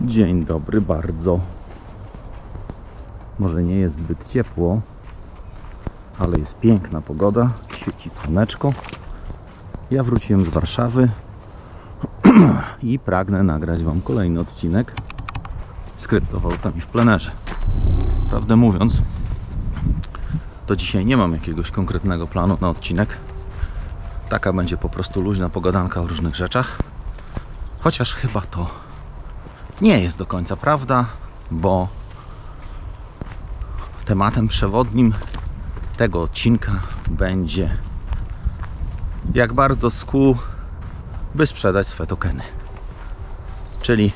Dzień dobry bardzo. Może nie jest zbyt ciepło, ale jest piękna pogoda, świeci słoneczko. Ja wróciłem z Warszawy i pragnę nagrać Wam kolejny odcinek z kryptowalutami w plenerze. Prawdę mówiąc, to dzisiaj nie mam jakiegoś konkretnego planu na odcinek. Taka będzie po prostu luźna pogadanka o różnych rzeczach. Chociaż chyba to nie jest do końca prawda, bo tematem przewodnim tego odcinka będzie jak bardzo skół, by sprzedać swe tokeny. Czyli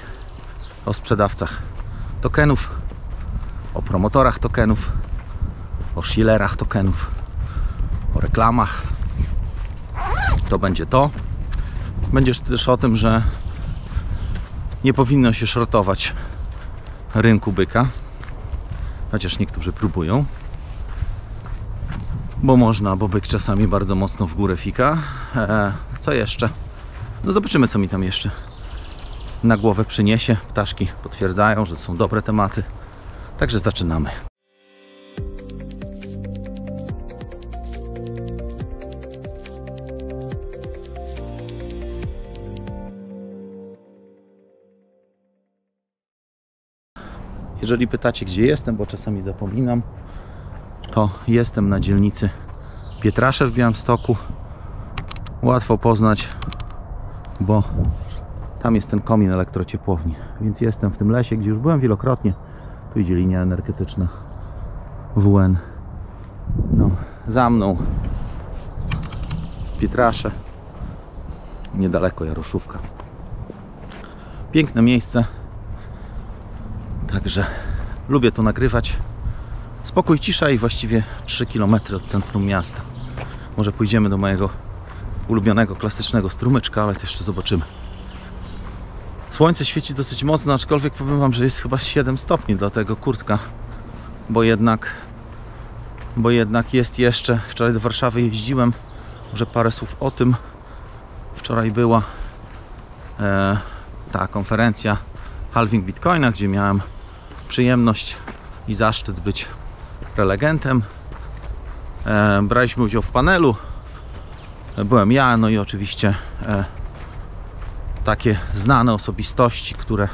o sprzedawcach tokenów, o promotorach tokenów, o shillerach tokenów, o reklamach. To będzie to. Będziesz też o tym, że nie powinno się shortować rynku byka, chociaż niektórzy próbują, bo można, bo byk czasami bardzo mocno w górę fika. Eee, co jeszcze? No zobaczymy, co mi tam jeszcze na głowę przyniesie. Ptaszki potwierdzają, że to są dobre tematy. Także zaczynamy. Jeżeli pytacie, gdzie jestem, bo czasami zapominam, to jestem na dzielnicy Pietrasze w Białymstoku. Łatwo poznać, bo tam jest ten komin elektrociepłowni. Więc jestem w tym lesie, gdzie już byłem wielokrotnie. Tu idzie linia energetyczna WN. No, za mną Pietrasze. Niedaleko Jaroszówka. Piękne miejsce. Także lubię to nagrywać. Spokój, cisza i właściwie 3 km od centrum miasta. Może pójdziemy do mojego ulubionego, klasycznego strumyczka, ale to jeszcze zobaczymy. Słońce świeci dosyć mocno, aczkolwiek powiem Wam, że jest chyba 7 stopni, dlatego kurtka, bo jednak, bo jednak jest jeszcze. Wczoraj do Warszawy jeździłem, może parę słów o tym. Wczoraj była e, ta konferencja Halving Bitcoina, gdzie miałem przyjemność i zaszczyt być prelegentem. E, braliśmy udział w panelu. Byłem ja, no i oczywiście e, takie znane osobistości, które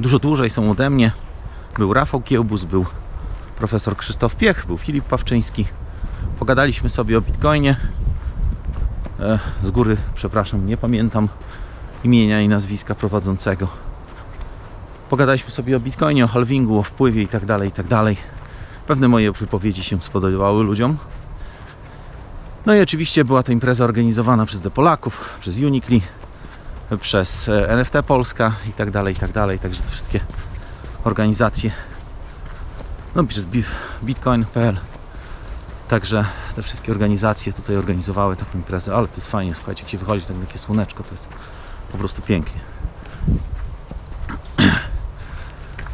dużo dłużej są ode mnie. Był Rafał Kiełbus, był profesor Krzysztof Piech, był Filip Pawczyński. Pogadaliśmy sobie o Bitcoinie. E, z góry, przepraszam, nie pamiętam imienia i nazwiska prowadzącego. Pogadaliśmy sobie o Bitcoinie, o halvingu, o wpływie i tak dalej, i tak. Pewne moje wypowiedzi się spodobały ludziom. No i oczywiście była to impreza organizowana przez The Polaków, przez Unikli, przez e, NFT Polska i tak dalej, i dalej. Także te wszystkie organizacje, no przez bitcoin.pl. Także te wszystkie organizacje tutaj organizowały taką imprezę, ale to jest fajnie, słuchajcie, jak się wychodzi, tak takie słoneczko, to jest po prostu pięknie.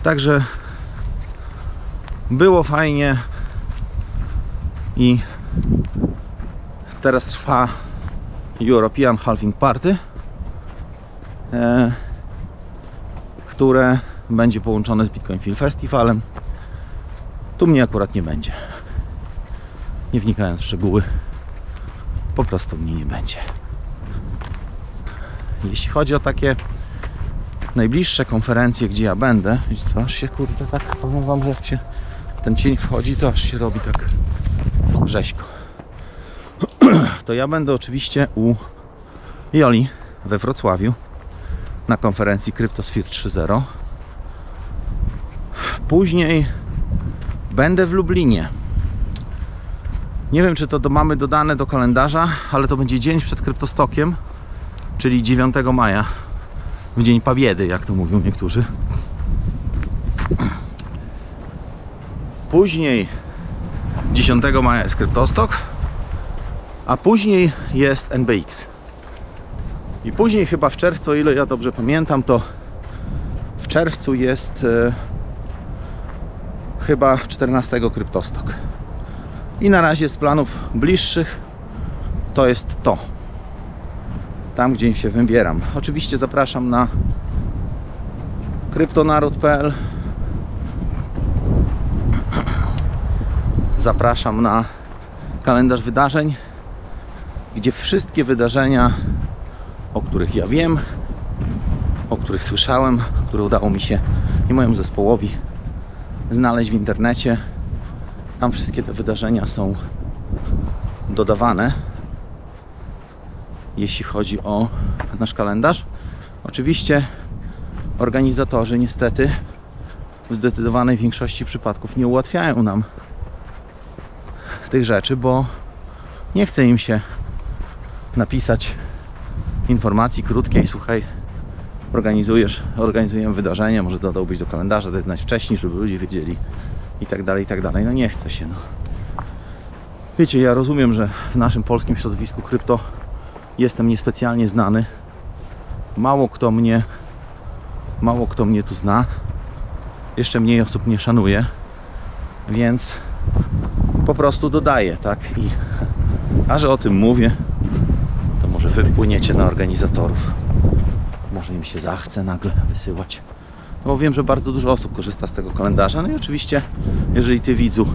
Także było fajnie i teraz trwa European Halving Party, e, które będzie połączone z Bitcoin Film Festivalem. Tu mnie akurat nie będzie. Nie wnikając w szczegóły, po prostu mnie nie będzie. Jeśli chodzi o takie najbliższe konferencje, gdzie ja będę, widzicie co, aż się kurde tak, powiem wam, że jak się ten cień wchodzi, to aż się robi tak rzeźko. To ja będę oczywiście u Joli we Wrocławiu na konferencji Cryptosphere 3.0. Później będę w Lublinie. Nie wiem, czy to do, mamy dodane do kalendarza, ale to będzie dzień przed Kryptostokiem, czyli 9 maja w dzień Pabiedy, jak to mówią niektórzy. Później 10 maja jest Kryptostok, a później jest NBX. I później chyba w czerwcu, o ile ja dobrze pamiętam, to w czerwcu jest e, chyba 14 Kryptostok. I na razie z planów bliższych to jest to tam, gdzie się wybieram. Oczywiście zapraszam na kryptonaród.pl Zapraszam na kalendarz wydarzeń, gdzie wszystkie wydarzenia, o których ja wiem, o których słyszałem, które udało mi się i mojemu zespołowi znaleźć w internecie, tam wszystkie te wydarzenia są dodawane, jeśli chodzi o nasz kalendarz. Oczywiście organizatorzy niestety w zdecydowanej większości przypadków nie ułatwiają nam tych rzeczy, bo nie chce im się napisać informacji krótkiej, słuchaj, organizujesz, organizujemy wydarzenie, może dodałbyś do kalendarza, daj znać wcześniej, żeby ludzie wiedzieli i tak dalej, i tak dalej. No nie chce się, no. Wiecie, ja rozumiem, że w naszym polskim środowisku krypto jestem niespecjalnie znany. Mało kto mnie mało kto mnie tu zna. Jeszcze mniej osób mnie szanuje. Więc po prostu dodaję, tak? I a że o tym mówię, to może wy wpłyniecie na organizatorów. Może im się zachce nagle wysyłać. No bo wiem, że bardzo dużo osób korzysta z tego kalendarza. No i oczywiście, jeżeli ty widzu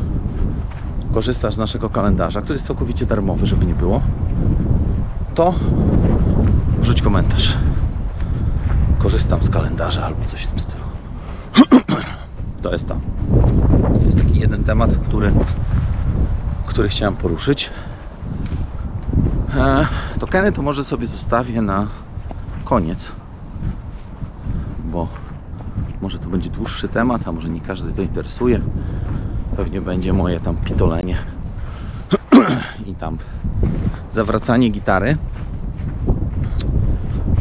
korzystasz z naszego kalendarza, który jest całkowicie darmowy, żeby nie było, to wrzuć komentarz. Korzystam z kalendarza albo coś w tym stylu. To jest tam. To jest taki jeden temat, który, który chciałem poruszyć. E, tokeny to może sobie zostawię na koniec, bo może to będzie dłuższy temat, a może nie każdy to interesuje. Pewnie będzie moje tam pitolenie i tam zawracanie gitary.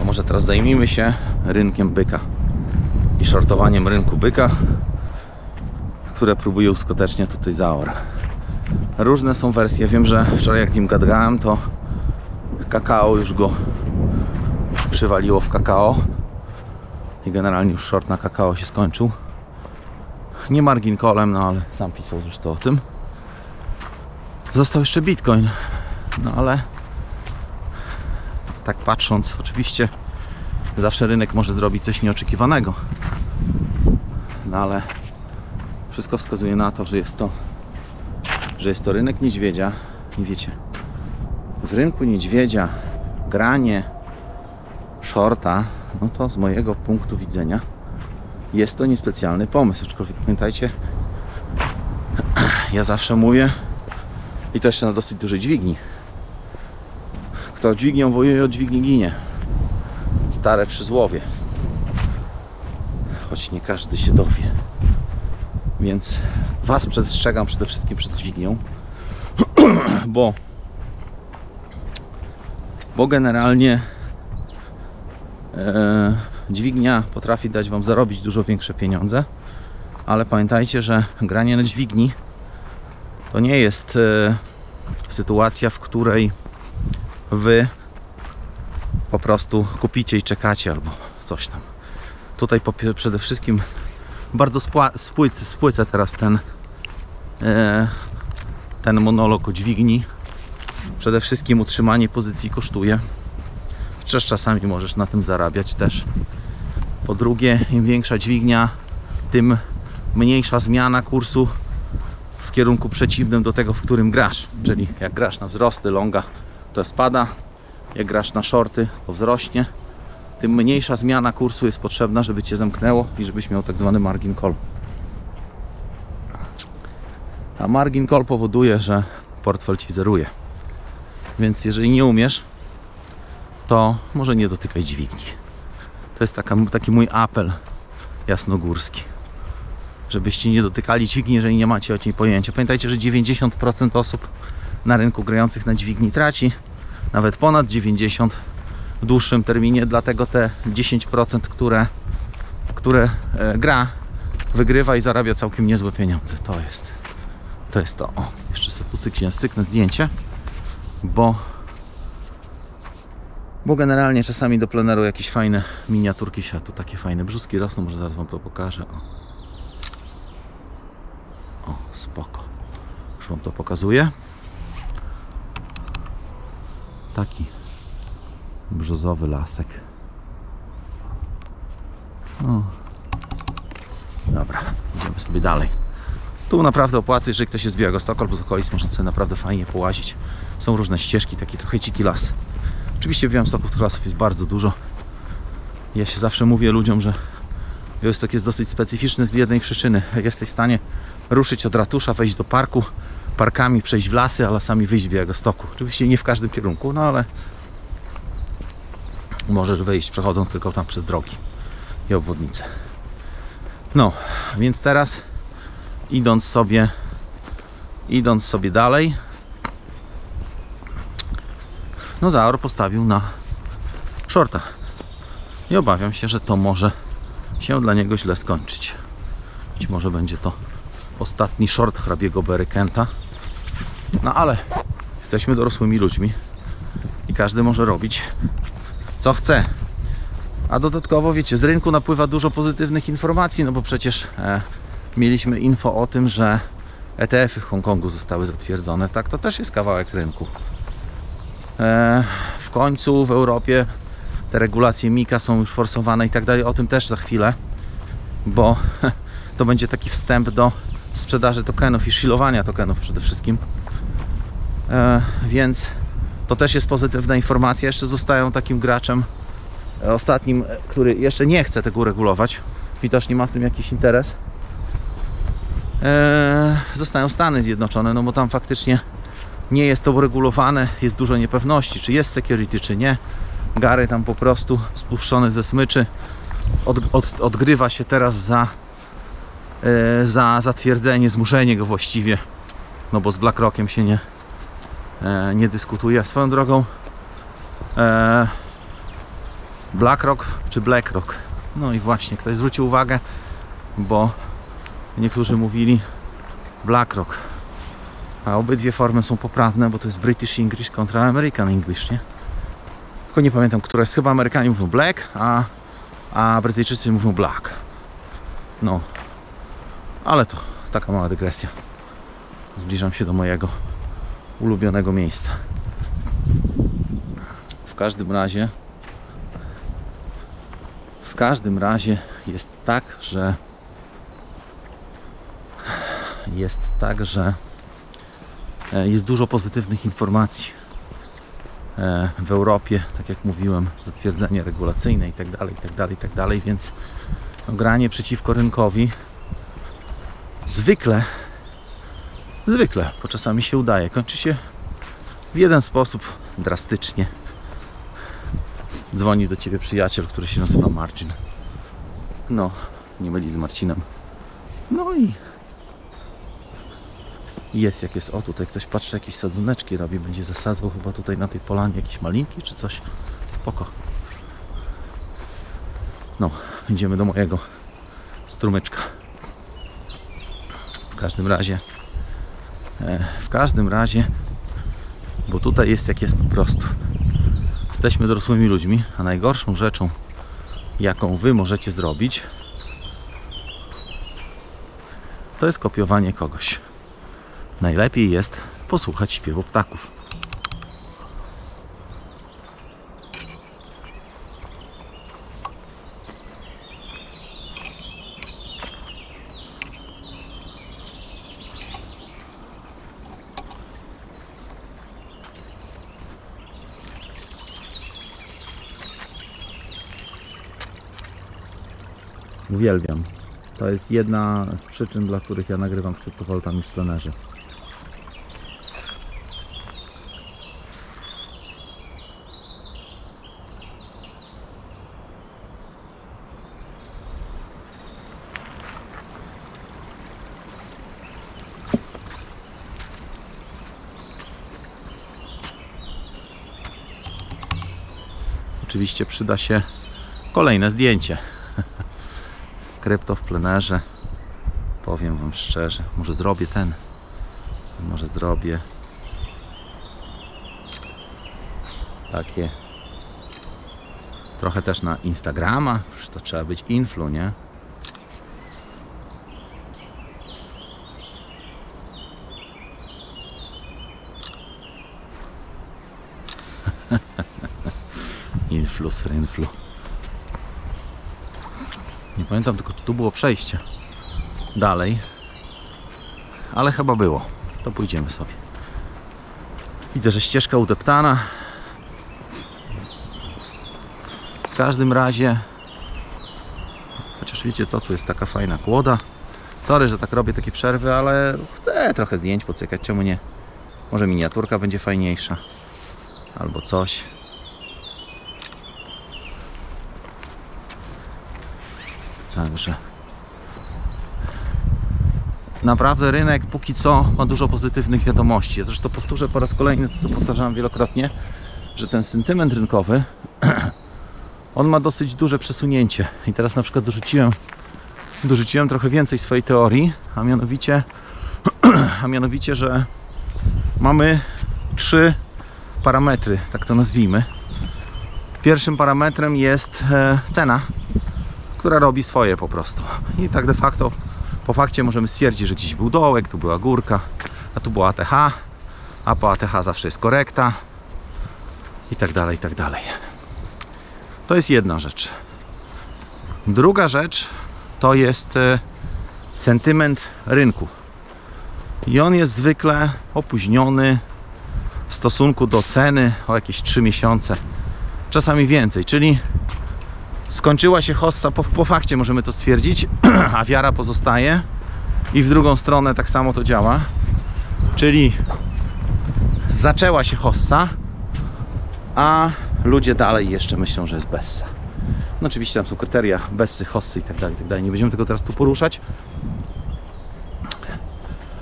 A może teraz zajmijmy się rynkiem byka i shortowaniem rynku byka, które próbuję skutecznie tutaj zaor. Różne są wersje. Wiem, że wczoraj jak nim gadałem, to kakao już go przywaliło w kakao i generalnie już short na kakao się skończył. Nie margin callem, no ale sam pisał zresztą o tym. Został jeszcze bitcoin, no ale tak patrząc, oczywiście zawsze rynek może zrobić coś nieoczekiwanego. No ale wszystko wskazuje na to, że jest to, że jest to rynek niedźwiedzia. I wiecie, w rynku niedźwiedzia granie shorta, no to z mojego punktu widzenia jest to niespecjalny pomysł. Aczkolwiek pamiętajcie, ja zawsze mówię, i to jeszcze na dosyć dużej dźwigni. Kto dźwignią wojuje, od dźwigni ginie. Stare przyzłowie. Choć nie każdy się dowie. Więc Was przestrzegam przede wszystkim przed dźwignią, bo bo generalnie e, dźwignia potrafi dać Wam zarobić dużo większe pieniądze, ale pamiętajcie, że granie na dźwigni to nie jest e, sytuacja, w której Wy po prostu kupicie i czekacie albo coś tam. Tutaj przede wszystkim bardzo spłycę teraz ten e, ten monolog o dźwigni. Przede wszystkim utrzymanie pozycji kosztuje. Chociaż czasami możesz na tym zarabiać też. Po drugie, im większa dźwignia, tym mniejsza zmiana kursu w kierunku przeciwnym do tego, w którym grasz. Czyli jak grasz na wzrosty, longa, to spada. Jak grasz na shorty, to wzrośnie. Tym mniejsza zmiana kursu jest potrzebna, żeby Cię zamknęło i żebyś miał tak zwany margin call. A margin call powoduje, że portfel Ci zeruje. Więc jeżeli nie umiesz, to może nie dotykaj dźwigni. To jest taka, taki mój apel jasnogórski. Żebyście nie dotykali dźwigni, jeżeli nie macie o niej pojęcia. Pamiętajcie, że 90% osób na rynku grających na dźwigni traci, nawet ponad 90% w dłuższym terminie, dlatego te 10%, które, które e, gra, wygrywa i zarabia całkiem niezłe pieniądze. To jest to. Jest to. O, jeszcze sobie tu cyknę, cyknę zdjęcie, bo bo generalnie czasami do pleneru jakieś fajne miniaturki się tu takie fajne brzuski rosną, może zaraz Wam to pokażę. O, o spoko. Już Wam to pokazuję. Taki brzozowy lasek. O. idziemy sobie dalej. Tu naprawdę opłaca, jeżeli ktoś jest z Białegostoku albo z okolic, można sobie naprawdę fajnie połazić. Są różne ścieżki, taki trochę dziki las. Oczywiście w Białymstoku tych lasów jest bardzo dużo. Ja się zawsze mówię ludziom, że Białystok jest dosyć specyficzny z jednej przyczyny. Jak jesteś w stanie ruszyć od ratusza, wejść do parku, parkami przejść w lasy, a lasami wyjść z Białegostoku. Oczywiście nie w każdym kierunku, no ale możesz wyjść przechodząc tylko tam przez drogi i obwodnice. No, więc teraz idąc sobie idąc sobie dalej no Zaor postawił na shorta i obawiam się, że to może się dla niego źle skończyć. Być może będzie to ostatni short hrabiego Berykenta. No ale jesteśmy dorosłymi ludźmi i każdy może robić co chce. A dodatkowo, wiecie, z rynku napływa dużo pozytywnych informacji, no bo przecież e, mieliśmy info o tym, że ETF-y w Hongkongu zostały zatwierdzone. Tak, to też jest kawałek rynku. E, w końcu w Europie te regulacje Mika są już forsowane i tak dalej. O tym też za chwilę, bo to będzie taki wstęp do sprzedaży tokenów i shilowania tokenów przede wszystkim. E, więc to też jest pozytywna informacja. Jeszcze zostają takim graczem e, ostatnim, e, który jeszcze nie chce tego uregulować. Widocznie ma w tym jakiś interes. E, zostają Stany Zjednoczone, no bo tam faktycznie nie jest to uregulowane, jest dużo niepewności, czy jest security, czy nie. Gary tam po prostu spuszczony ze smyczy od, od, odgrywa się teraz za, za zatwierdzenie, zmuszenie go właściwie, no bo z BlackRockiem się nie, e, nie dyskutuje. Swoją drogą e, BlackRock czy BlackRock? No i właśnie, ktoś zwrócił uwagę, bo niektórzy mówili BlackRock, a obydwie formy są poprawne, bo to jest British English kontra American English, nie? Tylko nie pamiętam, która jest. Chyba Amerykanie mówią black, a, a Brytyjczycy mówią black. No. Ale to taka mała dygresja. Zbliżam się do mojego ulubionego miejsca. W każdym razie w każdym razie jest tak, że jest tak, że e, jest dużo pozytywnych informacji e, w Europie, tak jak mówiłem, zatwierdzenie regulacyjne i tak dalej, i tak dalej, i tak dalej, więc no, granie przeciwko rynkowi zwykle zwykle, bo czasami się udaje, kończy się w jeden sposób drastycznie. Dzwoni do ciebie przyjaciel, który się nazywa Marcin. No, nie myli z Marcinem. No i jest jak jest. O, tutaj ktoś patrzy, jakieś sadzoneczki robi. Będzie zasadzał chyba tutaj na tej polanie jakieś malinki czy coś. Spoko. No, idziemy do mojego strumyczka. Każdym razie, e, w każdym razie, bo tutaj jest jak jest po prostu. Jesteśmy dorosłymi ludźmi, a najgorszą rzeczą, jaką wy możecie zrobić, to jest kopiowanie kogoś. Najlepiej jest posłuchać śpiewu ptaków. Uwielbiam. To jest jedna z przyczyn, dla których ja nagrywam z kryptowalutami w plenerze. Oczywiście przyda się kolejne zdjęcie. Krypto w plenerze. Powiem Wam szczerze, może zrobię ten. Może zrobię takie trochę też na Instagrama. Przecież to trzeba być influ, nie? Influs, rynflu. Pamiętam tylko, tu było przejście. dalej. Ale chyba było. To pójdziemy sobie. Widzę, że ścieżka udeptana. W każdym razie, chociaż wiecie co, tu jest taka fajna kłoda. Sorry, że tak robię takie przerwy, ale chcę trochę zdjęć pocykać, czemu nie? Może miniaturka będzie fajniejsza. Albo coś. Naprawdę rynek póki co ma dużo pozytywnych wiadomości. Ja zresztą powtórzę po raz kolejny to, co powtarzałem wielokrotnie, że ten sentyment rynkowy on ma dosyć duże przesunięcie. I teraz na przykład dorzuciłem, dorzuciłem trochę więcej swojej teorii, a mianowicie, a mianowicie, że mamy trzy parametry, tak to nazwijmy. Pierwszym parametrem jest e, cena, która robi swoje po prostu. I tak de facto po fakcie możemy stwierdzić, że gdzieś był dołek, tu była górka, a tu była ATH, a po ATH zawsze jest korekta i tak dalej, i tak dalej. To jest jedna rzecz. Druga rzecz to jest e, sentyment rynku. I on jest zwykle opóźniony w stosunku do ceny o jakieś 3 miesiące, czasami więcej, czyli skończyła się hossa po, po fakcie, możemy to stwierdzić, a wiara pozostaje i w drugą stronę tak samo to działa, czyli zaczęła się hossa, a ludzie dalej jeszcze myślą, że jest bessa. No oczywiście tam są kryteria bessy, hossy i tak dalej, tak dalej. Nie będziemy tego teraz tu poruszać.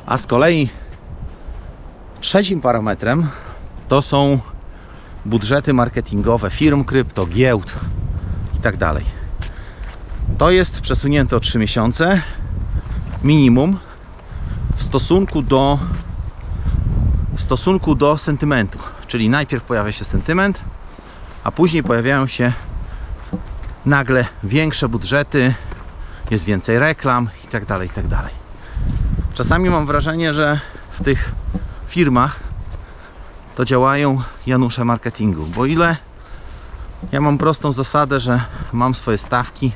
A z kolei trzecim parametrem to są budżety marketingowe firm krypto, giełd tak dalej. To jest przesunięte o 3 miesiące minimum w stosunku do w stosunku do sentymentu. Czyli najpierw pojawia się sentyment, a później pojawiają się nagle większe budżety, jest więcej reklam i tak dalej, i tak dalej. Czasami mam wrażenie, że w tych firmach to działają Janusze marketingu, bo ile ja mam prostą zasadę, że mam swoje stawki,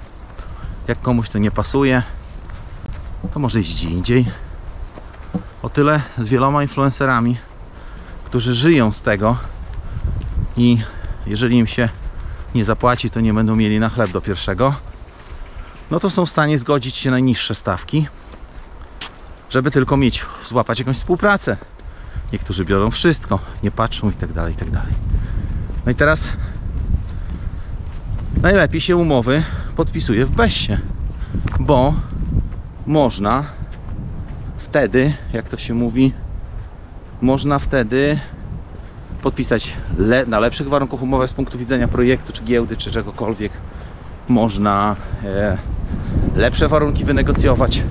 jak komuś to nie pasuje, to może iść gdzie indziej. O tyle z wieloma influencerami, którzy żyją z tego i jeżeli im się nie zapłaci, to nie będą mieli na chleb do pierwszego, no to są w stanie zgodzić się na niższe stawki, żeby tylko mieć, złapać jakąś współpracę. Niektórzy biorą wszystko, nie patrzą i tak dalej, i tak dalej. No i teraz najlepiej się umowy podpisuje w Bessie, bo można wtedy, jak to się mówi, można wtedy podpisać le na lepszych warunkach umowę z punktu widzenia projektu, czy giełdy, czy czegokolwiek. Można e, lepsze warunki wynegocjować.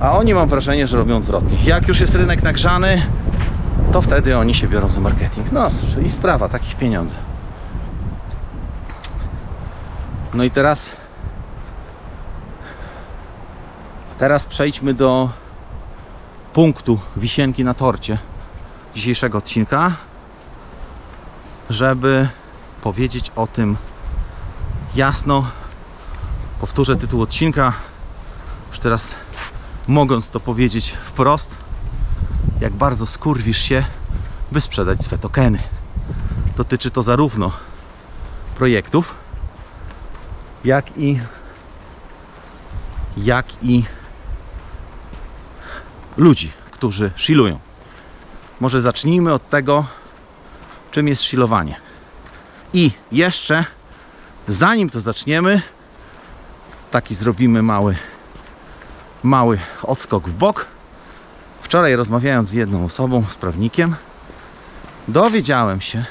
A oni mam wrażenie, że robią odwrotnie. Jak już jest rynek nagrzany, to wtedy oni się biorą za marketing. No i sprawa, takich pieniędzy. No i teraz teraz przejdźmy do punktu wisienki na torcie dzisiejszego odcinka, żeby powiedzieć o tym jasno. Powtórzę tytuł odcinka, już teraz mogąc to powiedzieć wprost, jak bardzo skurwisz się, by sprzedać swe tokeny. Dotyczy to zarówno projektów, jak i jak i ludzi, którzy shilują. Może zacznijmy od tego, czym jest shilowanie. I jeszcze, zanim to zaczniemy, taki zrobimy mały, mały odskok w bok. Wczoraj rozmawiając z jedną osobą, z prawnikiem, dowiedziałem się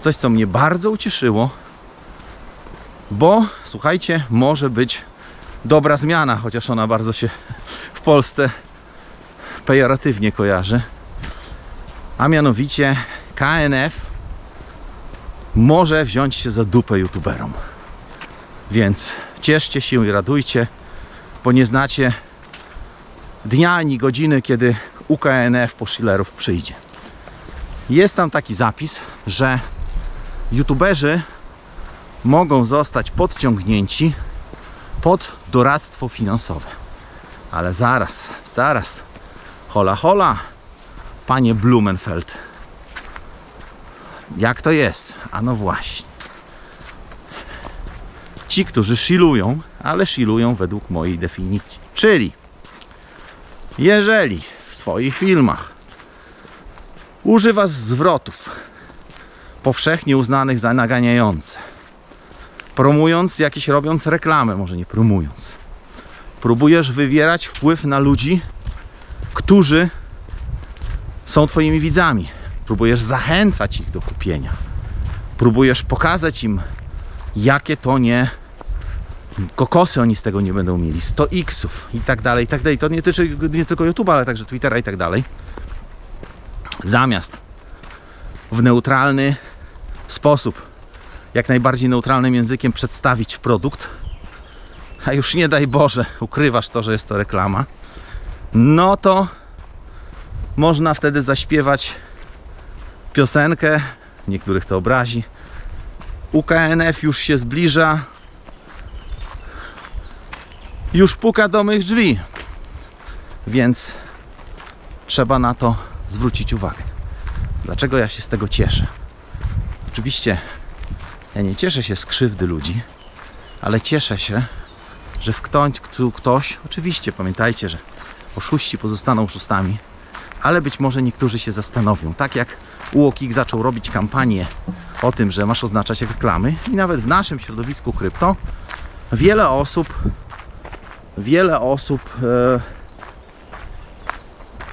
coś, co mnie bardzo ucieszyło, bo słuchajcie, może być dobra zmiana, chociaż ona bardzo się w Polsce pejoratywnie kojarzy. A mianowicie KNF może wziąć się za dupę youtuberom. Więc cieszcie się i radujcie, bo nie znacie dnia ani godziny, kiedy UKNF po Schillerów przyjdzie. Jest tam taki zapis, że youtuberzy mogą zostać podciągnięci pod doradztwo finansowe. Ale zaraz, zaraz. Hola, hola, panie Blumenfeld. Jak to jest? A no właśnie. Ci, którzy shilują, ale shilują według mojej definicji. Czyli, jeżeli w swoich filmach używasz zwrotów powszechnie uznanych za naganiające, promując jakieś, robiąc reklamę, może nie promując, próbujesz wywierać wpływ na ludzi, którzy są Twoimi widzami. Próbujesz zachęcać ich do kupienia. Próbujesz pokazać im, jakie to nie kokosy oni z tego nie będą mieli, 100 xów i tak dalej, i tak dalej. To nie tyczy nie tylko YouTube'a, ale także Twittera i tak dalej. Zamiast w neutralny sposób, jak najbardziej neutralnym językiem przedstawić produkt, a już nie daj Boże, ukrywasz to, że jest to reklama, no to można wtedy zaśpiewać piosenkę, niektórych to obrazi. UKNF już się zbliża, już puka do mych drzwi, więc trzeba na to zwrócić uwagę. Dlaczego ja się z tego cieszę? Oczywiście ja nie cieszę się z krzywdy ludzi, ale cieszę się, że w ktoś, ktoś, oczywiście pamiętajcie, że oszuści pozostaną oszustami, ale być może niektórzy się zastanowią. Tak jak UOKiK zaczął robić kampanię o tym, że masz oznaczać reklamy i nawet w naszym środowisku krypto wiele osób wiele osób e,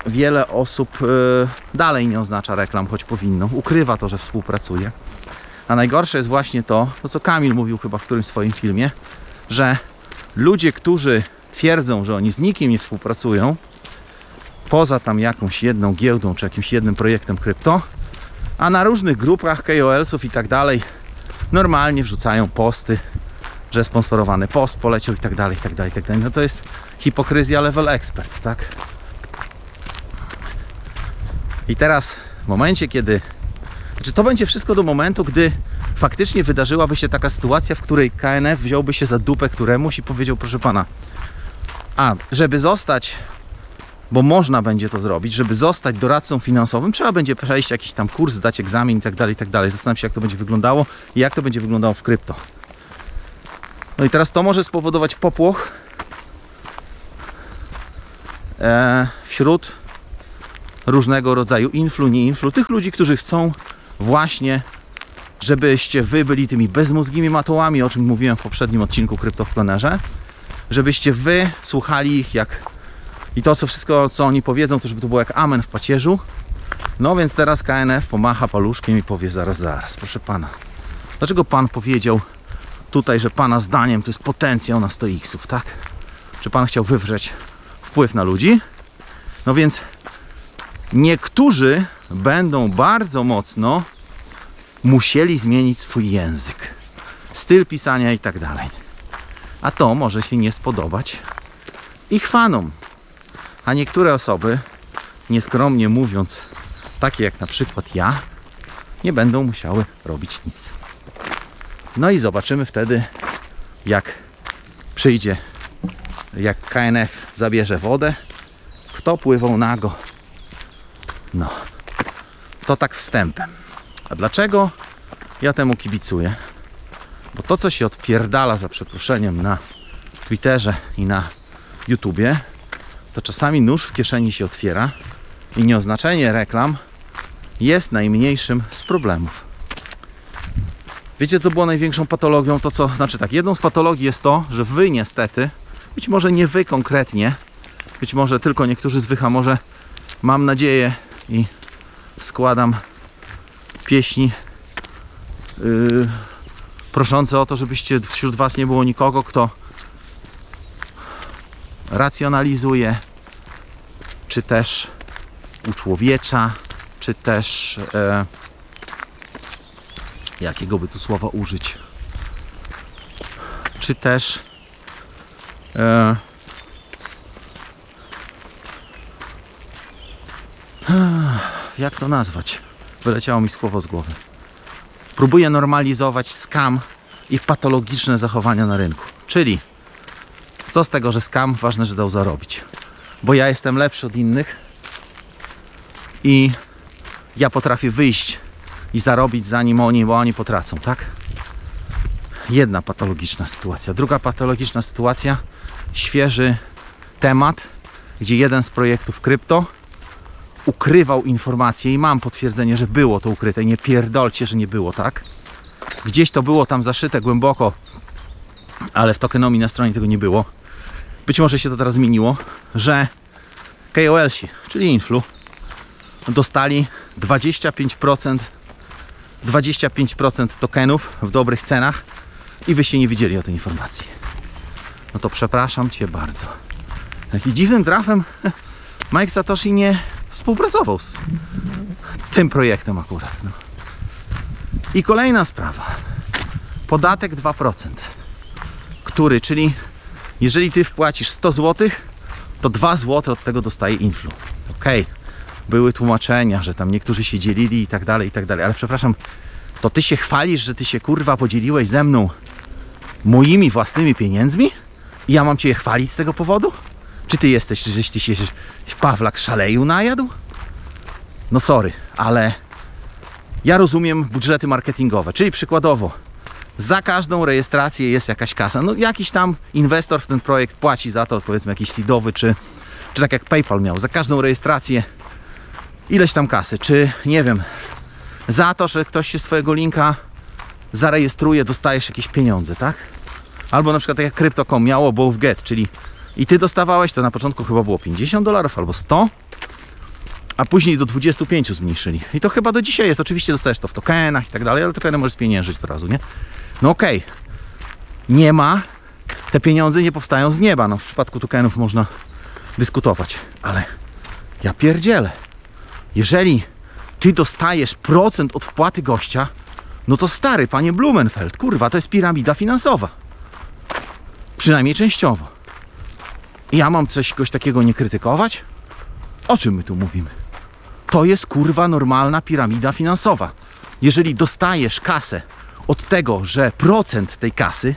wiele osób e, dalej nie oznacza reklam, choć powinno. Ukrywa to, że współpracuje. A najgorsze jest właśnie to, to co Kamil mówił chyba w którymś swoim filmie, że ludzie, którzy twierdzą, że oni z nikim nie współpracują, poza tam jakąś jedną giełdą czy jakimś jednym projektem krypto, a na różnych grupach KOL-sów i tak dalej normalnie wrzucają posty, że sponsorowany post poleciał i tak dalej, i tak dalej, i tak dalej. No to jest hipokryzja level expert, tak? I teraz w momencie, kiedy znaczy to będzie wszystko do momentu, gdy faktycznie wydarzyłaby się taka sytuacja, w której KNF wziąłby się za dupę któremuś i powiedział, proszę pana, a żeby zostać, bo można będzie to zrobić, żeby zostać doradcą finansowym, trzeba będzie przejść jakiś tam kurs, zdać egzamin i tak dalej, i tak dalej. Zastanawiam się, jak to będzie wyglądało i jak to będzie wyglądało w krypto. No i teraz to może spowodować popłoch e, wśród różnego rodzaju influ, nie influ, tych ludzi, którzy chcą właśnie, żebyście wy byli tymi bezmózgimi matołami, o czym mówiłem w poprzednim odcinku Krypto w Plenerze, żebyście wy słuchali ich jak i to co wszystko, co oni powiedzą, to żeby to było jak amen w pacierzu. No więc teraz KNF pomacha paluszkiem i powie zaraz, zaraz, proszę pana. Dlaczego pan powiedział tutaj, że pana zdaniem to jest potencjał na 100 xów, tak? Czy pan chciał wywrzeć wpływ na ludzi? No więc niektórzy będą bardzo mocno musieli zmienić swój język, styl pisania i tak dalej. A to może się nie spodobać ich fanom. A niektóre osoby, nieskromnie mówiąc, takie jak na przykład ja, nie będą musiały robić nic. No i zobaczymy wtedy, jak przyjdzie, jak KNF zabierze wodę, kto pływał nago. No, to tak wstępem. A dlaczego ja temu kibicuję? Bo to, co się odpierdala za przeproszeniem na Twitterze i na YouTubie, to czasami nóż w kieszeni się otwiera i nieoznaczenie reklam jest najmniejszym z problemów. Wiecie, co było największą patologią? To co, znaczy tak, jedną z patologii jest to, że wy niestety, być może nie wy konkretnie, być może tylko niektórzy z wych, a może mam nadzieję i składam pieśni yy, proszące o to, żebyście wśród was nie było nikogo, kto racjonalizuje, czy też uczłowiecza, czy też e, jakiego by tu słowa użyć, czy też e, jak to nazwać? Wyleciało mi słowo z głowy. Próbuje normalizować skam i patologiczne zachowania na rynku. Czyli Co z tego, że skam? Ważne, że dał zarobić. Bo ja jestem lepszy od innych i ja potrafię wyjść i zarobić zanim oni, bo oni potracą, tak? Jedna patologiczna sytuacja. Druga patologiczna sytuacja, świeży temat, gdzie jeden z projektów krypto ukrywał informacje i mam potwierdzenie, że było to ukryte. Nie pierdolcie, że nie było, tak? Gdzieś to było tam zaszyte głęboko, ale w tokenomii na stronie tego nie było. Być może się to teraz zmieniło, że KOL-si, czyli Influ, dostali 25% 25% tokenów w dobrych cenach i wyście nie wiedzieli o tej informacji. No to przepraszam Cię bardzo. Jaki dziwnym trafem Mike Satoshi nie współpracował z tym projektem akurat. No. I kolejna sprawa. Podatek 2%, który, czyli jeżeli Ty wpłacisz 100 zł, to 2 zł od tego dostaje Influ. Okej, były tłumaczenia, że tam niektórzy się dzielili i tak dalej, i tak dalej, ale przepraszam, to Ty się chwalisz, że Ty się kurwa podzieliłeś ze mną moimi własnymi pieniędzmi? I ja mam Cię chwalić z tego powodu? Czy Ty jesteś, żeś Ty się Pawlak szaleju najadł? No sorry, ale ja rozumiem budżety marketingowe, czyli przykładowo za każdą rejestrację jest jakaś kasa. No jakiś tam inwestor w ten projekt płaci za to, powiedzmy jakiś seedowy, czy, czy tak jak PayPal miał, za każdą rejestrację ileś tam kasy, czy nie wiem, za to, że ktoś się swojego linka zarejestruje, dostajesz jakieś pieniądze, tak? Albo na przykład tak jak Crypto.com miało both get, czyli i ty dostawałeś, to na początku chyba było 50 dolarów albo 100, a później do 25 zmniejszyli. I to chyba do dzisiaj jest. Oczywiście dostajesz to w tokenach i tak dalej, ale tokeny możesz spieniężyć od razu, nie? No okej. Okay. Nie ma, te pieniądze nie powstają z nieba. No w przypadku tokenów można dyskutować, ale ja pierdzielę. Jeżeli ty dostajesz procent od wpłaty gościa, no to stary, panie Blumenfeld, kurwa, to jest piramida finansowa. Przynajmniej częściowo. Ja mam coś kogoś takiego nie krytykować? O czym my tu mówimy? To jest kurwa normalna piramida finansowa. Jeżeli dostajesz kasę od tego, że procent tej kasy,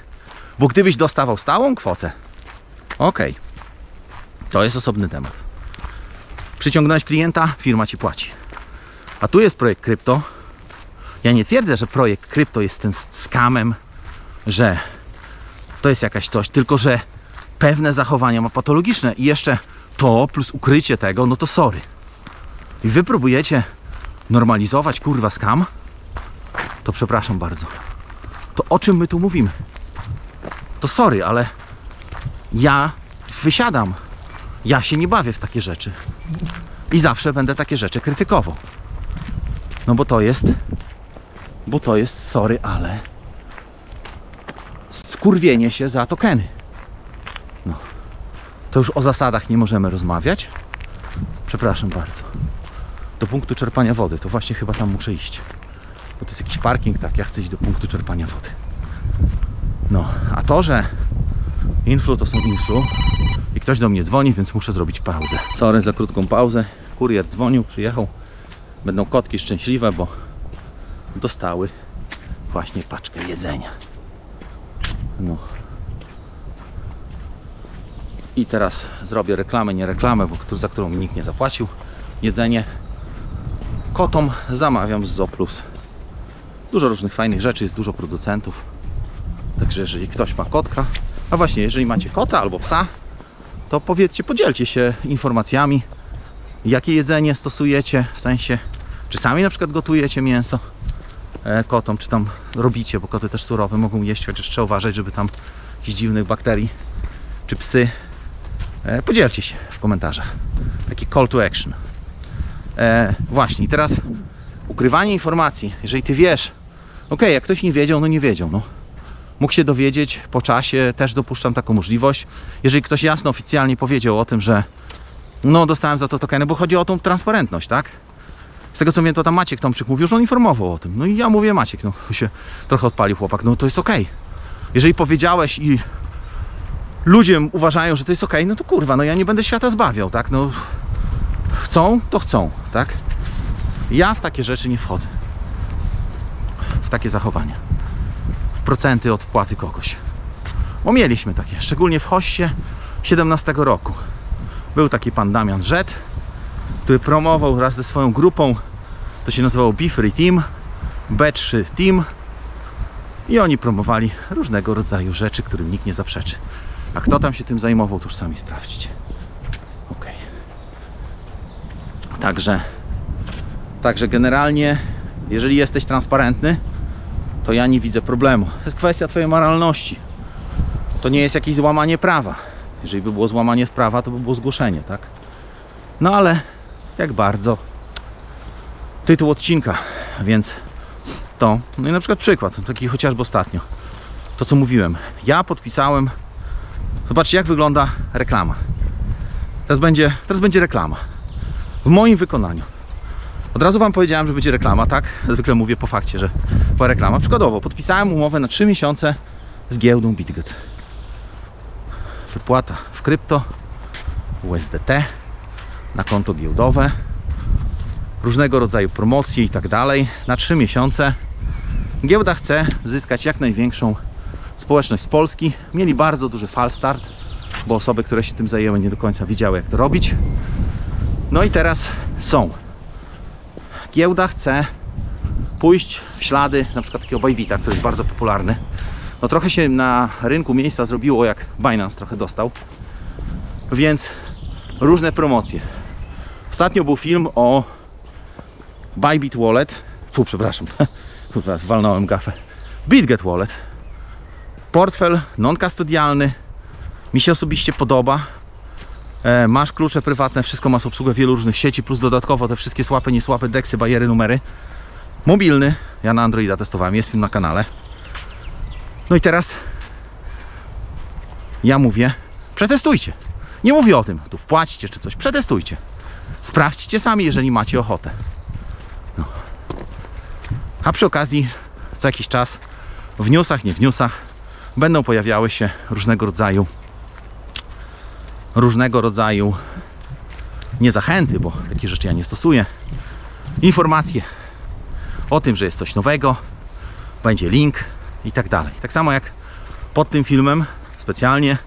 bo gdybyś dostawał stałą kwotę, okej, okay. to jest osobny temat. Przyciągnąłeś klienta, firma ci płaci. A tu jest projekt krypto. Ja nie twierdzę, że projekt krypto jest ten skamem, że to jest jakaś coś, tylko że pewne zachowania ma patologiczne i jeszcze to plus ukrycie tego, no to sorry. I wy próbujecie normalizować kurwa skam, to przepraszam bardzo. To o czym my tu mówimy? To sorry, ale ja wysiadam. Ja się nie bawię w takie rzeczy. I zawsze będę takie rzeczy krytykował. No bo to jest. Bo to jest, sorry, ale. Skurwienie się za tokeny. To już o zasadach nie możemy rozmawiać. Przepraszam bardzo. Do punktu czerpania wody. To właśnie chyba tam muszę iść. Bo to jest jakiś parking, tak? Ja chcę iść do punktu czerpania wody. No, a to, że influ to są influ i ktoś do mnie dzwoni, więc muszę zrobić pauzę. Sorry za krótką pauzę. Kurier dzwonił, przyjechał. Będą kotki szczęśliwe, bo dostały właśnie paczkę jedzenia. No. I teraz zrobię reklamę, nie reklamę, bo, za którą mi nikt nie zapłacił. Jedzenie kotom zamawiam z Zooplus. Dużo różnych fajnych rzeczy, jest dużo producentów. Także jeżeli ktoś ma kotka, a właśnie jeżeli macie kota albo psa, to powiedzcie, podzielcie się informacjami, jakie jedzenie stosujecie, w sensie, czy sami na przykład gotujecie mięso e, kotom, czy tam robicie, bo koty też surowe mogą jeść, chociaż trzeba uważać, żeby tam jakichś dziwnych bakterii, czy psy. E, podzielcie się w komentarzach. Taki call to action. E, właśnie, i teraz ukrywanie informacji. Jeżeli ty wiesz, ok, jak ktoś nie wiedział, no nie wiedział, no. Mógł się dowiedzieć po czasie, też dopuszczam taką możliwość. Jeżeli ktoś jasno, oficjalnie powiedział o tym, że no dostałem za to tokeny, bo chodzi o tą transparentność, tak? Z tego co mnie to tam Maciek Tomczyk mówił, że on informował o tym. No i ja mówię Maciek, no się trochę odpalił chłopak, no to jest ok. Jeżeli powiedziałeś i ludzie uważają, że to jest ok, no to kurwa, no ja nie będę świata zbawiał, tak? No chcą, to chcą, tak? Ja w takie rzeczy nie wchodzę. W takie zachowania. W procenty od wpłaty kogoś. Bo mieliśmy takie, szczególnie w Hoście 17 roku. Był taki pan Damian Rzet, który promował wraz ze swoją grupą, to się nazywało Be Free Team, B3 Team i oni promowali różnego rodzaju rzeczy, którym nikt nie zaprzeczy. A kto tam się tym zajmował, to już sami sprawdźcie. Ok. Także, także generalnie, jeżeli jesteś transparentny, to ja nie widzę problemu. To jest kwestia Twojej moralności. To nie jest jakieś złamanie prawa. Jeżeli by było złamanie prawa, to by było zgłoszenie, tak? No ale jak bardzo. Tytuł odcinka, więc to. No i na przykład przykład, taki chociażby ostatnio. To co mówiłem. Ja podpisałem. Zobaczcie, jak wygląda reklama. Teraz będzie, teraz będzie reklama. W moim wykonaniu. Od razu Wam powiedziałem, że będzie reklama, tak? Zwykle mówię po fakcie, że była reklama. Przykładowo, podpisałem umowę na 3 miesiące z giełdą BitGet. Wypłata w krypto, USDT, na konto giełdowe, różnego rodzaju promocje i tak dalej. Na 3 miesiące giełda chce zyskać jak największą społeczność z Polski. Mieli bardzo duży fal start, bo osoby, które się tym zajęły, nie do końca wiedziały, jak to robić. No i teraz są. Giełda chce pójść w ślady na przykład takiego Bybita, który jest bardzo popularny. No trochę się na rynku miejsca zrobiło, jak Binance trochę dostał. Więc różne promocje. Ostatnio był film o Bybit Wallet. Fu, przepraszam. Kurwa, walnąłem gafę. BitGet Wallet. Portfel non-custodialny. Mi się osobiście podoba. E, masz klucze prywatne, wszystko masz obsługę wielu różnych sieci, plus dodatkowo te wszystkie słapy, niesłapy, deksy, bajery, numery. Mobilny. Ja na Androida testowałem, jest film na kanale. No i teraz ja mówię, przetestujcie. Nie mówię o tym, tu wpłacicie czy coś, przetestujcie. Sprawdźcie sami, jeżeli macie ochotę. No. A przy okazji, co jakiś czas, w newsach, nie w newsach, będą pojawiały się różnego rodzaju różnego rodzaju nie zachęty, bo takie rzeczy ja nie stosuję. Informacje o tym, że jest coś nowego, będzie link i tak dalej. Tak samo jak pod tym filmem specjalnie,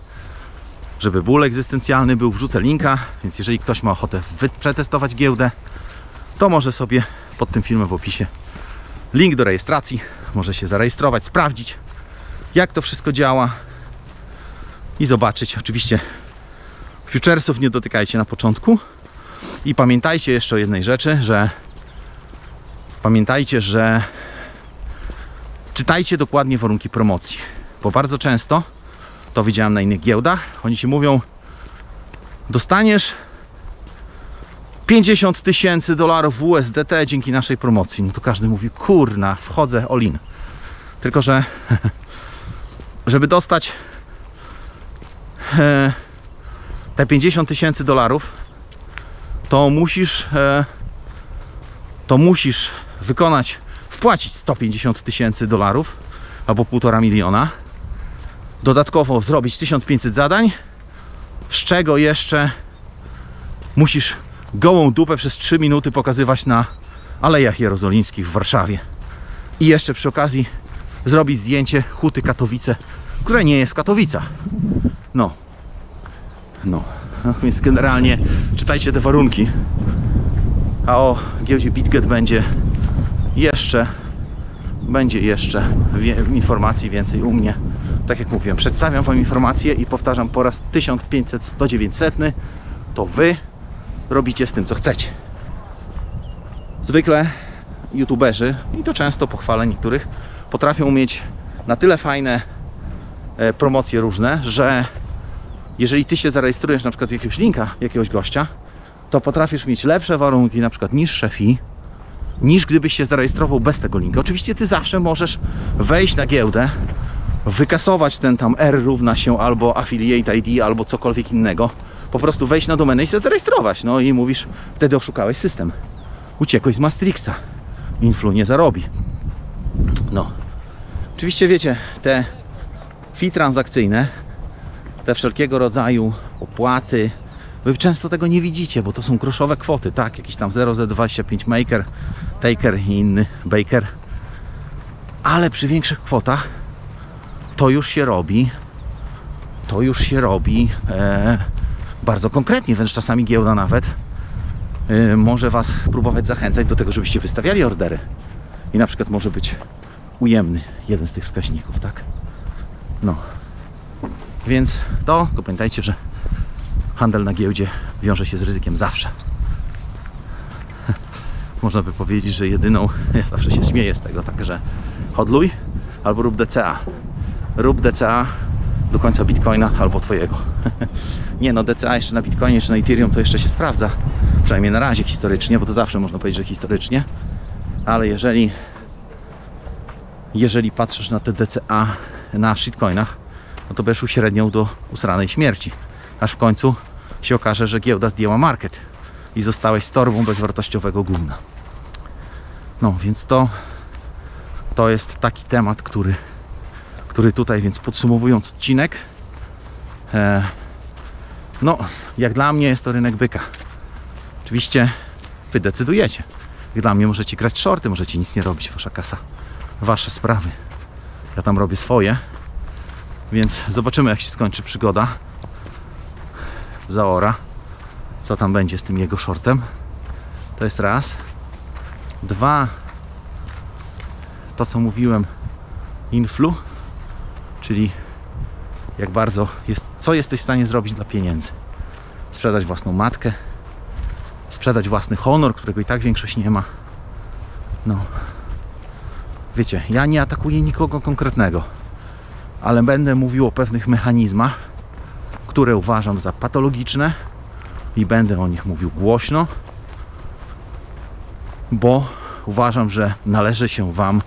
żeby ból egzystencjalny był, wrzucę linka, więc jeżeli ktoś ma ochotę przetestować giełdę, to może sobie pod tym filmem w opisie link do rejestracji, może się zarejestrować, sprawdzić jak to wszystko działa i zobaczyć. Oczywiście futuresów nie dotykajcie na początku i pamiętajcie jeszcze o jednej rzeczy, że pamiętajcie, że czytajcie dokładnie warunki promocji, bo bardzo często to widziałem na innych giełdach, oni ci mówią dostaniesz 50 tysięcy dolarów USDT dzięki naszej promocji. No to każdy mówi, kurna, wchodzę all in. Tylko, że żeby dostać e, te 50 tysięcy dolarów, to musisz e, to musisz wykonać, wpłacić 150 tysięcy dolarów albo półtora miliona. Dodatkowo zrobić 1500 zadań, z czego jeszcze musisz gołą dupę przez 3 minuty pokazywać na Alejach Jerozolimskich w Warszawie. I jeszcze przy okazji zrobić zdjęcie Huty Katowice, które nie jest w Katowicach. No. No. No, Więc generalnie czytajcie te warunki. A o giełdzie BitGet będzie jeszcze będzie jeszcze wie, informacji więcej u mnie. Tak jak mówiłem, przedstawiam Wam informacje i powtarzam po raz 1500, 100, 900. To Wy robicie z tym, co chcecie. Zwykle youtuberzy, i to często pochwalę niektórych, potrafią mieć na tyle fajne e, promocje różne, że jeżeli Ty się zarejestrujesz na przykład z jakiegoś linka, jakiegoś gościa, to potrafisz mieć lepsze warunki, na przykład niższe fee, niż gdybyś się zarejestrował bez tego linka. Oczywiście Ty zawsze możesz wejść na giełdę, wykasować ten tam R równa się albo affiliate ID, albo cokolwiek innego. Po prostu wejść na domenę i się zarejestrować. No i mówisz, wtedy oszukałeś system. Uciekłeś z Mastrixa. Influ nie zarobi. No. Oczywiście wiecie, te fee transakcyjne, te wszelkiego rodzaju opłaty, Wy często tego nie widzicie, bo to są groszowe kwoty, tak? Jakiś tam 0Z25 maker, taker i inny baker. Ale przy większych kwotach to już się robi to już się robi e, bardzo konkretnie, wręcz czasami giełda nawet e, może Was próbować zachęcać do tego, żebyście wystawiali ordery. I na przykład może być ujemny jeden z tych wskaźników, tak? No. Więc to, tylko pamiętajcie, że handel na giełdzie wiąże się z ryzykiem zawsze. Można by powiedzieć, że jedyną, ja zawsze się śmieję z tego, także hodluj albo rób DCA. Rób DCA do końca Bitcoina albo Twojego. Nie no, DCA jeszcze na Bitcoinie, jeszcze na Ethereum to jeszcze się sprawdza. Przynajmniej na razie historycznie, bo to zawsze można powiedzieć, że historycznie. Ale jeżeli jeżeli patrzysz na te DCA na shitcoinach, no to będziesz uśredniał do usranej śmierci. Aż w końcu się okaże, że giełda zdjęła market i zostałeś z torbą bezwartościowego gówna. No więc to to jest taki temat, który, który tutaj, więc podsumowując odcinek, e, no jak dla mnie jest to rynek byka. Oczywiście wy decydujecie. Jak dla mnie możecie grać shorty, możecie nic nie robić, wasza kasa, wasze sprawy. Ja tam robię swoje, więc zobaczymy jak się skończy przygoda Zaora. Co tam będzie z tym jego shortem. To jest raz. Dwa. To co mówiłem influ, czyli jak bardzo jest, co jesteś w stanie zrobić dla pieniędzy. Sprzedać własną matkę, sprzedać własny honor, którego i tak większość nie ma. No. Wiecie, ja nie atakuję nikogo konkretnego, ale będę mówił o pewnych mechanizmach, które uważam za patologiczne i będę o nich mówił głośno, bo uważam, że należy się Wam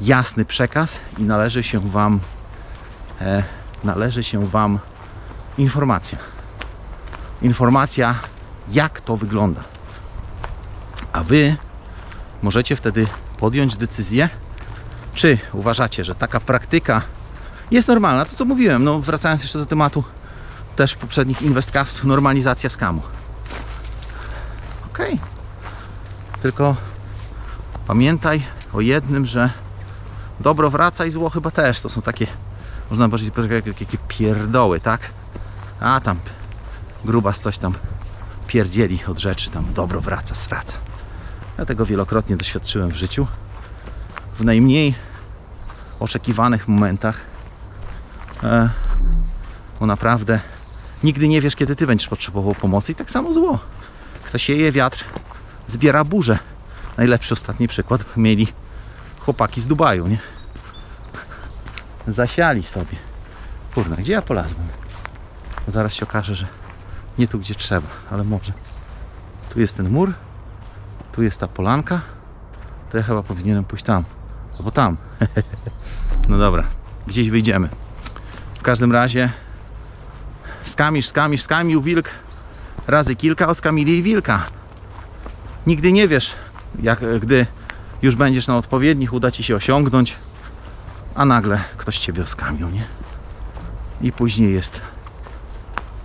jasny przekaz i należy się Wam e, należy się Wam informacja. Informacja, jak to wygląda. A Wy możecie wtedy podjąć decyzję, czy uważacie, że taka praktyka jest normalna. To co mówiłem, no wracając jeszcze do tematu też poprzednich inwestkaws, normalizacja skamu. Okej. Tylko pamiętaj o jednym, że dobro wraca i zło chyba też. To są takie, można powiedzieć, jakie pierdoły, tak? A tam gruba coś tam pierdzieli od rzeczy, tam dobro wraca, sraca. Ja tego wielokrotnie doświadczyłem w życiu. W najmniej oczekiwanych momentach. E, bo naprawdę nigdy nie wiesz, kiedy ty będziesz potrzebował pomocy i tak samo zło. Kto sieje wiatr, zbiera burzę. Najlepszy ostatni przykład mieli chłopaki z Dubaju, nie? Zasiali sobie. Kurna, gdzie ja polazłem? Zaraz się okaże, że nie tu, gdzie trzeba, ale może. Tu jest ten mur, tu jest ta polanka, to ja chyba powinienem pójść tam, albo tam. no dobra, gdzieś wyjdziemy. W każdym razie skamisz, skamisz, skamił wilk razy kilka, oskamili wilka. Nigdy nie wiesz, jak gdy już będziesz na odpowiednich, uda Ci się osiągnąć, a nagle ktoś Ciebie oskamił, nie? I później jest,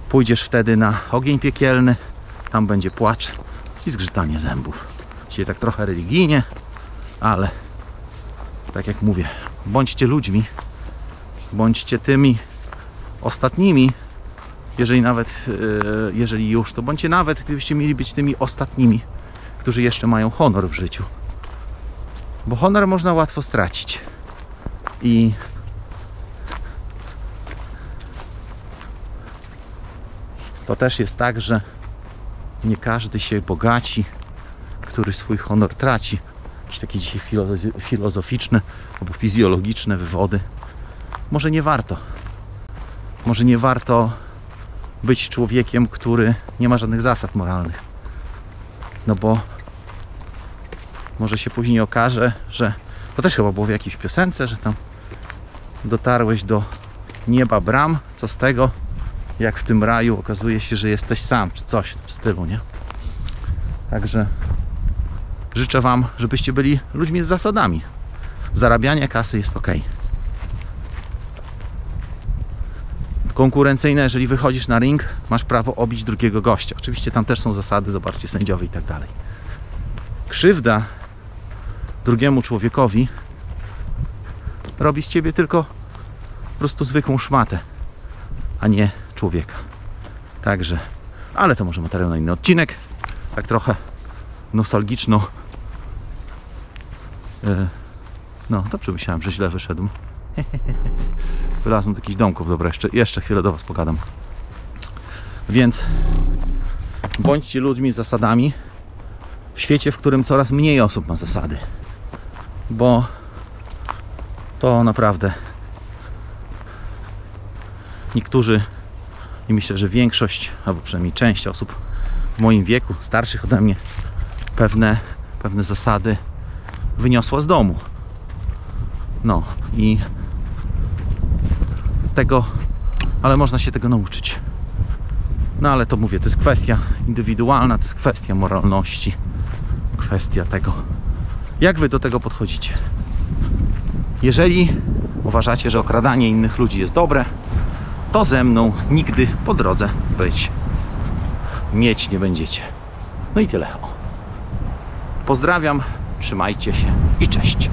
pójdziesz wtedy na ogień piekielny, tam będzie płacz i zgrzytanie zębów. Dzisiaj tak trochę religijnie, ale tak jak mówię, bądźcie ludźmi, bądźcie tymi ostatnimi, jeżeli nawet, e, jeżeli już, to bądźcie nawet, gdybyście mieli być tymi ostatnimi, którzy jeszcze mają honor w życiu. Bo honor można łatwo stracić. I to też jest tak, że nie każdy się bogaci, który swój honor traci. Jakieś takie dzisiaj filozo- filozoficzne albo fizjologiczne wywody. Może nie warto. Może nie warto być człowiekiem, który nie ma żadnych zasad moralnych. No bo może się później okaże, że to też chyba było w jakiejś piosence, że tam dotarłeś do nieba bram, co z tego, jak w tym raju okazuje się, że jesteś sam, czy coś w stylu, nie? Także życzę Wam, żebyście byli ludźmi z zasadami. Zarabianie kasy jest ok. Konkurencyjne, jeżeli wychodzisz na ring, masz prawo obić drugiego gościa. Oczywiście tam też są zasady, zobaczcie, sędziowie i tak dalej. Krzywda drugiemu człowiekowi robi z ciebie tylko po prostu zwykłą szmatę. a nie człowieka. Także, ale to może materiał na inny odcinek. Tak trochę nostalgiczno. E, No, dobrze myślałem, że źle wyszedłem. Wylazłem do jakichś domków. Dobra, jeszcze, jeszcze chwilę do Was pogadam. Więc bądźcie ludźmi z zasadami w świecie, w którym coraz mniej osób ma zasady. Bo to naprawdę niektórzy i myślę, że większość, albo przynajmniej część osób w moim wieku, starszych ode mnie, pewne, pewne zasady wyniosła z domu. No i tego, ale można się tego nauczyć. No ale to mówię, to jest kwestia indywidualna, to jest kwestia moralności, kwestia tego, jak wy do tego podchodzicie. Jeżeli uważacie, że okradanie innych ludzi jest dobre, to ze mną nigdy po drodze być mieć nie będziecie. No i tyle. Pozdrawiam, trzymajcie się i cześć.